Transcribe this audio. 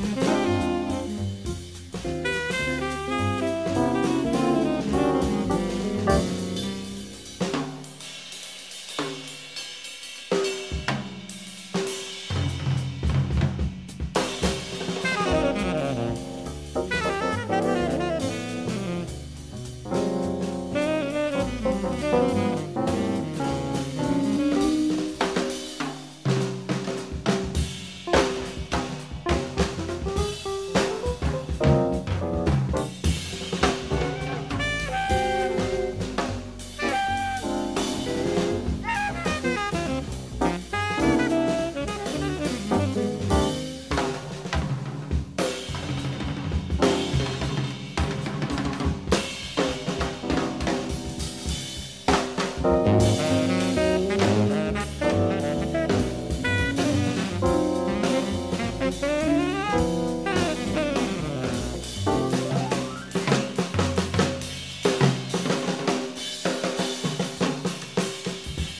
Bye.